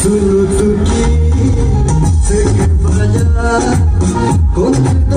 Surutuki sekebanyak konten